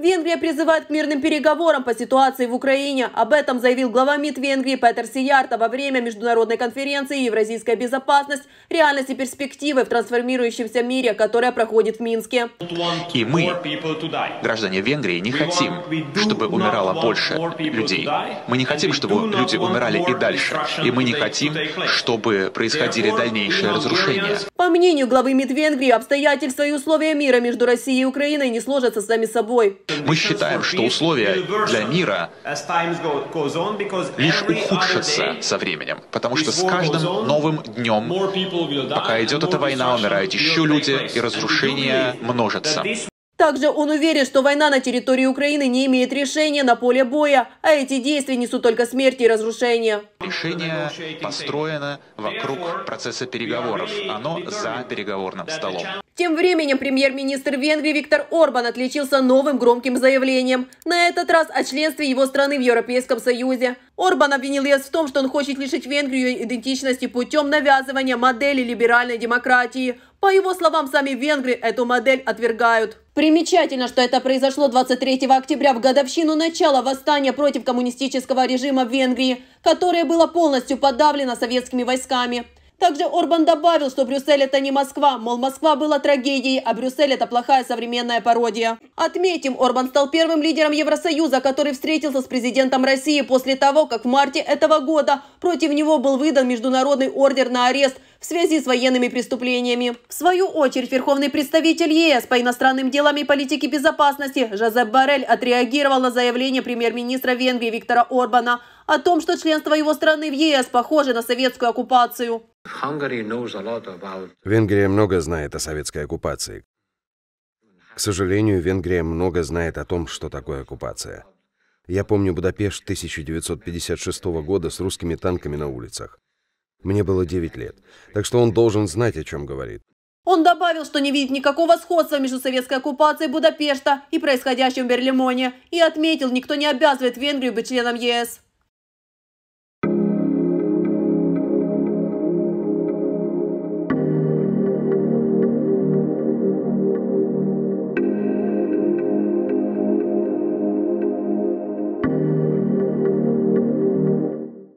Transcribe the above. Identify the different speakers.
Speaker 1: Венгрия призывает к мирным переговорам по ситуации в Украине. Об этом заявил глава МИД Венгрии Петер Сиярта во время международной конференции «Евразийская безопасность. Реальность и перспективы в трансформирующемся мире», которая проходит в Минске.
Speaker 2: И мы, граждане Венгрии, не хотим, чтобы умирало больше людей. Мы не хотим, чтобы люди умирали и дальше. И мы не хотим, чтобы происходили дальнейшие разрушения.
Speaker 1: По мнению главы МИД Венгрии, обстоятельства и условия мира между Россией и Украиной не сложатся сами собой.
Speaker 2: Мы считаем, что условия для мира лишь ухудшатся со временем, потому что с каждым новым днем, пока идет эта война, умирают еще люди, и разрушения множатся.
Speaker 1: Также он уверен, что война на территории Украины не имеет решения на поле боя, а эти действия несут только смерть и разрушение.
Speaker 2: Решение построено вокруг процесса переговоров. Оно за переговорным столом.
Speaker 1: Тем временем премьер-министр Венгрии Виктор Орбан отличился новым громким заявлением. На этот раз о членстве его страны в Европейском Союзе. Орбан обвинил ЕС в том, что он хочет лишить Венгрию идентичности путем навязывания модели либеральной демократии. По его словам, сами венгры эту модель отвергают. Примечательно, что это произошло 23 октября в годовщину начала восстания против коммунистического режима в Венгрии, которое было полностью подавлено советскими войсками. Также Орбан добавил, что Брюссель это не Москва, мол, Москва была трагедией, а Брюссель это плохая современная пародия. Отметим, Орбан стал первым лидером Евросоюза, который встретился с президентом России после того, как в марте этого года против него был выдан международный ордер на арест в связи с военными преступлениями. В свою очередь, верховный представитель ЕС по иностранным делам и политике безопасности Жозеп Барель отреагировал на заявление премьер-министра Венгрии Виктора Орбана о том, что членство его страны в ЕС похоже на советскую оккупацию.
Speaker 3: Венгрия много знает о советской оккупации. К сожалению, Венгрия много знает о том, что такое оккупация. Я помню Будапешт 1956 года с русскими танками на улицах. Мне было 9 лет, так что он должен знать, о чем говорит.
Speaker 1: Он добавил, что не видит никакого сходства между советской оккупацией Будапешта и происходящим в Берлимоне, и отметил, никто не обязывает Венгрию быть членом ЕС.